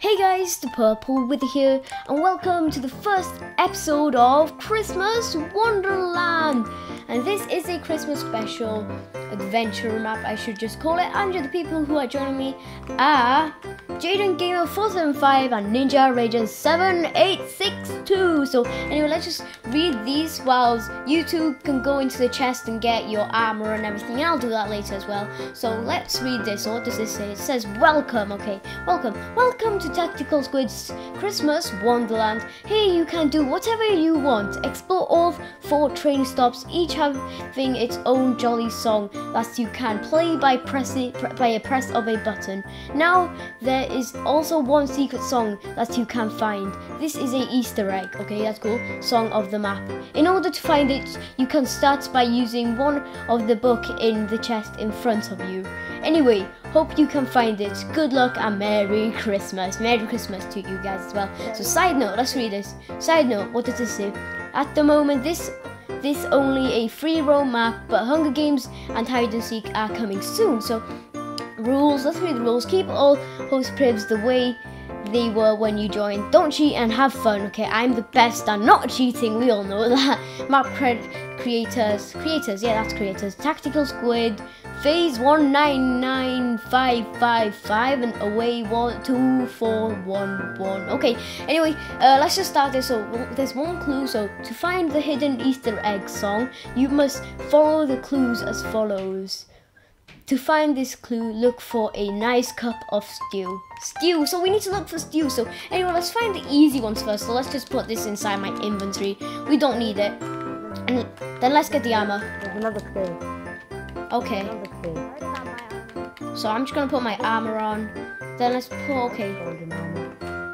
Hey guys, the Purple Wither here, and welcome to the first episode of Christmas Wonderland. And this is a Christmas special adventure map, I should just call it. And the people who are joining me are Jaden Gamer 475 and Ninja Ranger 7862. So anyway, let's just read these while you two can go into the chest and get your armor and everything. I'll do that later as well. So let's read this. What does this say? It says welcome. Okay, welcome. Welcome to Tactical Squid's Christmas Wonderland. Here you can do whatever you want. Explore all four train stops, each having its own jolly song that you can play by pressing by a press of a button. Now there is also one secret song that you can find. This is a Easter egg, okay, that's cool. Song of the map. In order to find it, you can start by using one of the book in the chest in front of you. Anyway, hope you can find it. Good luck and Merry Christmas. Merry Christmas to you guys as well. So side note, let's read this. Side note, what does this say? At the moment, this this only a free roam map, but Hunger Games and Hide and Seek are coming soon. So rules, let's read the rules. Keep all host privs the way they were when you joined. Don't cheat and have fun. Okay, I'm the best and not cheating. We all know that. Map creators, creators, yeah, that's creators. Tactical Squid, Phase one nine nine five five five and away one two four one one. Okay. Anyway, uh, let's just start this. So there's one clue. So to find the hidden Easter egg song, you must follow the clues as follows. To find this clue, look for a nice cup of stew. Stew, so we need to look for stew. So anyway, let's find the easy ones first. So let's just put this inside my inventory. We don't need it. And then let's get the armor. There's another clue. Okay, so I'm just gonna put my armor on. Then let's put, okay.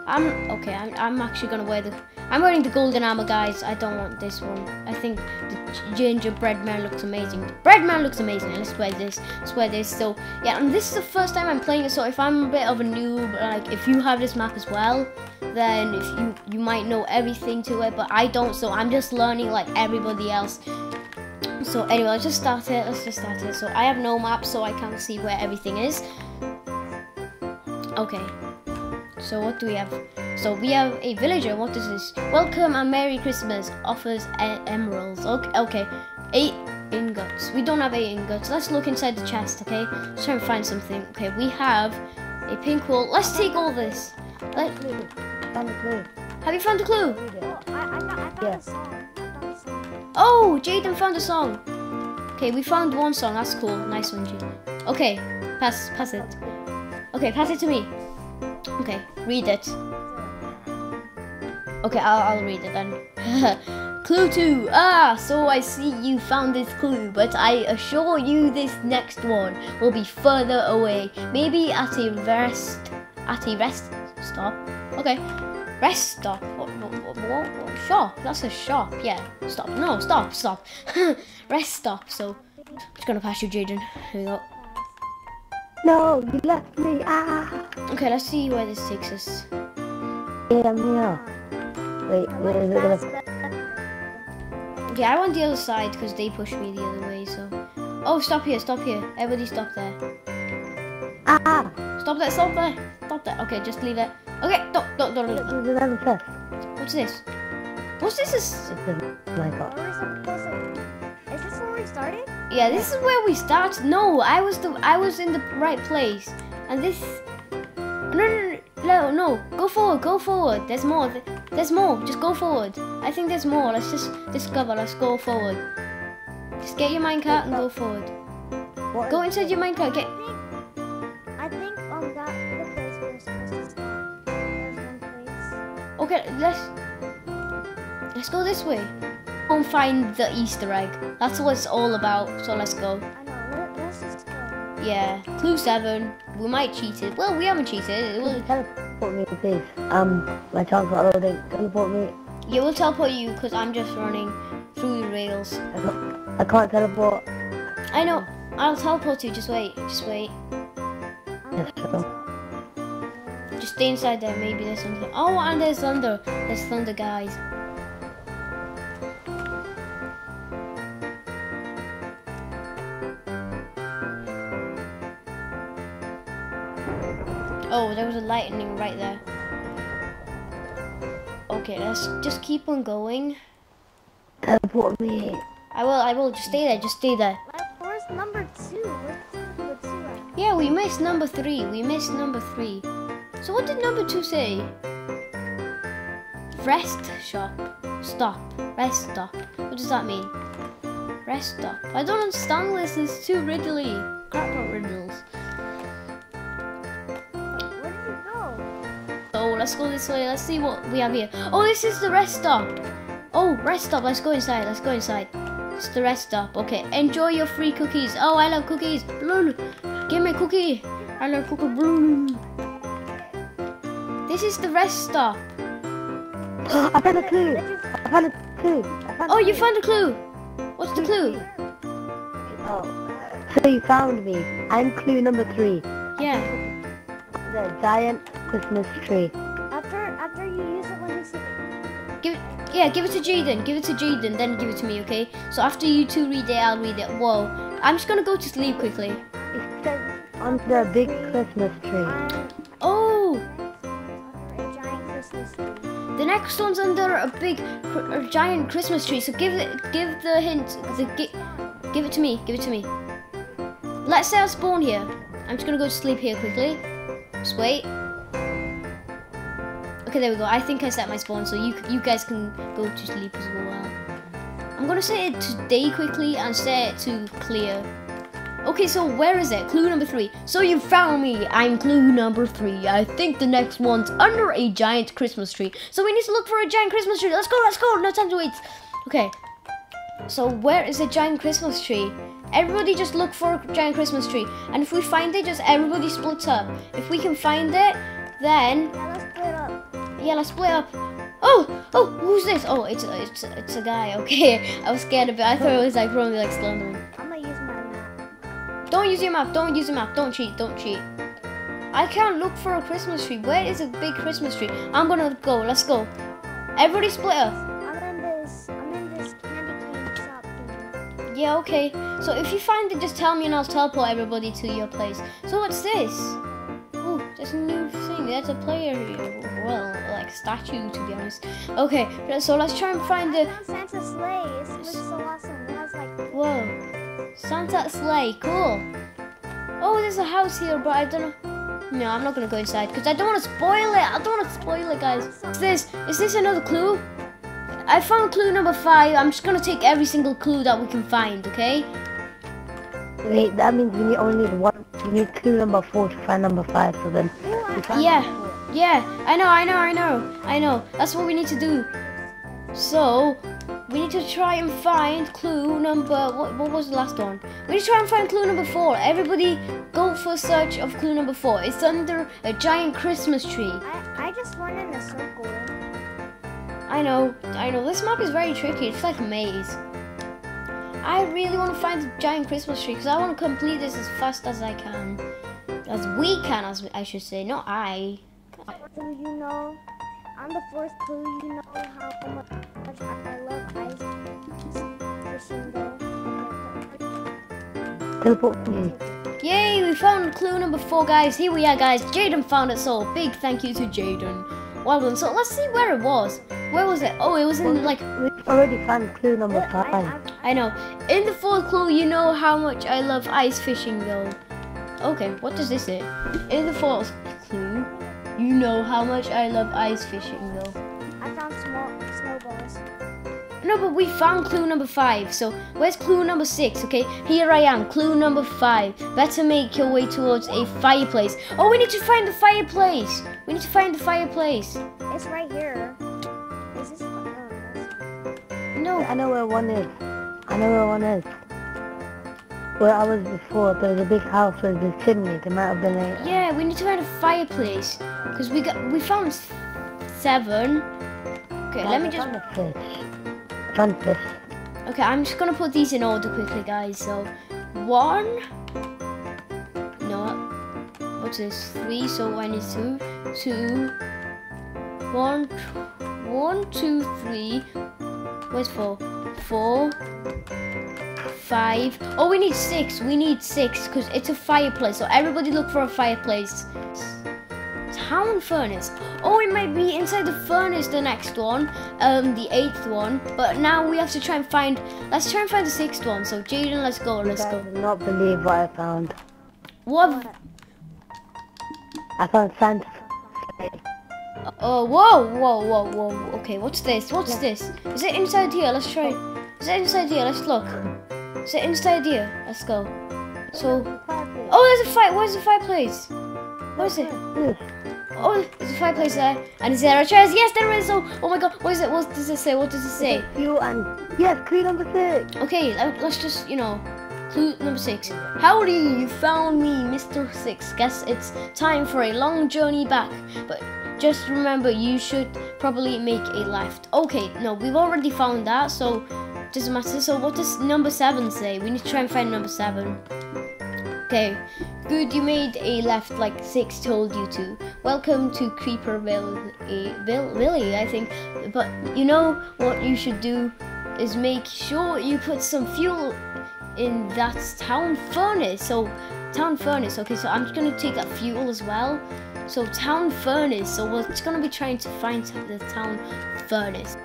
I'm, okay, I'm, I'm actually gonna wear the, I'm wearing the golden armor, guys. I don't want this one. I think the gingerbread man looks amazing. The bread man looks amazing. Let's wear this. Let's wear this. So yeah, and this is the first time I'm playing it. So if I'm a bit of a noob, like if you have this map as well, then if you you might know everything to it, but I don't. So I'm just learning like everybody else. So anyway, let's just start it. Let's just start it. So I have no map, so I can't see where everything is. Okay. So what do we have? So we have a villager. What is this? Welcome and Merry Christmas. Offers e- emeralds. Okay. Okay. Eight ingots. We don't have eight ingots. Let's look inside the chest. Okay. Let's try and find something. Okay. We have a pink wool. Let's take all this. Let. Clue. Found the clue. Have you found the clue? Read. Oh, I, I, I found Yeah. Oh, Jaden found a song. Okay, we found one song. That's cool. Nice one, Jaden. Okay, pass, pass it. Okay, pass it to me. Okay, read it. Okay, I'll, I'll read it then. clue two. Ah, so I see you found this clue, but I assure you this next one will be further away. Maybe at a rest, at a rest stop. Okay, rest stop. What, what, what, what? Shop. That's a shop. Yeah. Stop. No, stop, stop. rest stop. So, I'm just gonna pass you, Jaden. Here we go. No, you left me. Ah. Okay, let's see where this takes us. Yeah, I'm. Wait, where is it gonna? Okay, I want the other side because they pushed me the other way. So, oh, stop here, stop here. Everybody, stop there. Ah. Stop there, stop there, stop there. Okay, just leave it. Okay, don't, don't, don't. don't. There's another chest. What's this? What's this? Is- my god. Are we supposed to? Is this where we started? Yeah, this is where we start. No, I was the, I was in the right place, and this. No, no, no, no, no. Go forward, go forward. There's more. There's more. Just go forward. I think there's more. Let's just discover. Let's go forward. Just get your minecart and go forward. What Go inside your minecart. Get. Okay, let's let's go this way. Go and find the Easter egg. That's what it's all about. So let's go. I know. Let, let's just go. Yeah, clue seven. We might cheat it. Well, we haven't cheated. It will, Teleport me, please. Um, my transport loading. Teleport me. yeah, we'll teleport you because I'm just running through the rails. I can't, I can't teleport. I know. I'll teleport you. Just wait. Just wait. Yes, sure. Just stay inside there. Maybe there's something. Oh, and there's thunder. There's thunder, guys. Oh, there was a lightning right there. Okay, let's just keep on going. Teleport me. I will, I will. Just stay there. Just stay there. Where's number two? Where's number two? Yeah, we missed number three. We missed number three. So what did number two say? Rest shop. Stop. Rest stop. What does that mean? Rest stop. I don't understand this. It's too riddly. Crap about riddles. Where did you go? So let's go this way. Let's see what we have here. Oh, this is the rest stop. Oh, rest stop. Let's go inside. Let's go inside. It's the rest stop. Okay. Enjoy your free cookies. Oh, I love cookies. Blue. Give me a cookie. I love cookie. Blue. This is the rest stop. I found a clue. I found a clue. I found a Oh, you clue. found a clue. What's the clue? Oh. So you found me. I'm clue number three. Yeah. The giant Christmas tree. After after you use it when you see Give it. Yeah, give it to Jaden. Give it to Jaden. Then give it to me. Okay. So after you two read it, I'll read it. Whoa. I'm just gonna go to sleep quickly. It says on the big Christmas tree. The next one's under a big, a giant Christmas tree. So give it, give the hint. The gi- give it to me. Give it to me. Let's say I spawn here. I'm just gonna go to sleep here quickly. Just wait. Okay, there we go. I think I set my spawn, so you you guys can go to sleep as well. I'm gonna set it to day quickly and set it to clear. Okay, so where is it? Clue number three. So you found me. I'm clue number three. I think the next one's under a giant Christmas tree. So we need to look for a giant Christmas tree. Let's go, let's go. No time to wait. Okay. So where is a giant Christmas tree? Everybody just look for a giant Christmas tree. And if we find it, just everybody splits up. If we can find it, then Yeah, let's split up. yeah, let's split up. Oh, oh, who's this? Oh, it's it's it's a guy. Okay, I was scared of it. I thought it was like probably like Slenderman. Don't use your map. Don't use your map. Don't cheat. Don't cheat. I can't look for a Christmas tree. Where is a big Christmas tree? I'm gonna go. Let's go. Everybody split up. I'm in this. I'm in this candy cane shop. Thing. Yeah, okay. So if you find it, just tell me and I'll teleport everybody to your place. So what's this? Oh, there's a new thing. There's a player here. Well, like statue to be honest. Okay, so let's try and find the. found Santa's sleigh. It's looks so awesome. It has like Whoa, Santa sleigh. Cool. Oh, there's a house here, but I don't know. No, I'm not gonna go inside because I don't want to spoil it. I don't want to spoil it, guys. Is this? Is this another clue? I found clue number five. I'm just gonna take every single clue that we can find. Okay. Wait, that means we need only one. We need clue number four to find number five. So then. Yeah, yeah, I know, I know, I know, I know. That's what we need to do. So, we need to try and find clue number. What, what was the last one? We need to try and find clue number four. Everybody, go for a search of clue number four. It's under a giant Christmas tree. I I just went in a circle. I know, I know. This map is very tricky. It's like a maze. I really want to find the giant Christmas tree because I want to complete this as fast as I can, as we can, as I should say, not I. Do you know? On the fourth clue, you know how much I love ice fishing though. Hmm. Yay, we found clue number four, guys. Here we are, guys. Jaden found it, so big thank you to Jaden. Well done. So let's see where it was. Where was it? Oh, it was in like, We've already found clue number I, five. I, I know. In the fourth clue, you know how much I love ice fishing, though. Okay, what does this say? In the fourth clue, you know how much I love ice fishing, though. I found small snowballs. No, but we found clue number five. So where's clue number six? Okay, here I am. Clue number five. Better make your way towards a fireplace. Oh, we need to find the fireplace. We need to find the fireplace. It's right here. Is this? No. I know where one is. I know where one is. Where I was before, there was a big house with a chimney. There might have been a. Yeah, we need to find a fireplace because we got we found seven. Okay, let me just. found a fish. Found fish. Okay, I'm just gonna put these in order quickly, guys. So, one. No. What's this? Three. So I need two. Two. One. One, two, three. Where's four? Four. Five. Oh, we need six. We need six because it's a fireplace. So everybody look for a fireplace. town furnace. Oh, it might be inside the furnace, the next one, um, the eighth one. But now we have to try and find. Let's try and find the sixth one. So Jaden, let's go. You Let's go. not believe what I found. What? I found Santa's Oh, whoa, whoa, whoa, whoa. Okay, what's this? What's this? Is it inside here? Let's try. Is it inside here? Let's look. It inside here? Let's go. So, oh, there's a fire. Where's the fireplace? What is it? Oh, there's a fireplace there. And is there a chest? Yes, there is. Oh, oh my god. What is it? What does it say? What does it say? You and yes, clue number six. Okay, let's just, you know, clue number six. Howdy, you found me, Mr. Six. Guess it's time for a long journey back. But just remember, you should probably make a left. Okay, no, we've already found that, so doesn't matter. So what does number seven say? We need to try and find number seven. Okay, good. You made a left like six told you to. Welcome to Creeperville, uh, Villy, I think. But you know what you should do is make sure you put some fuel in that town furnace. So town furnace. Okay, so I'm just gonna take that fuel as well. So town furnace. So we're just gonna be trying to find the town furnace.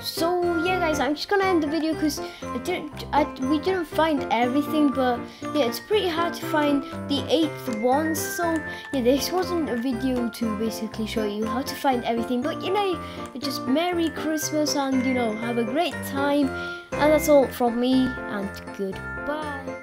So guys, I'm just gonna end the video because I didn't, I, we didn't find everything, but yeah, it's pretty hard to find the eighth one. So yeah, this wasn't a video to basically show you how to find everything, but you know, just Merry Christmas and you know, have a great time. And that's all from me, and goodbye.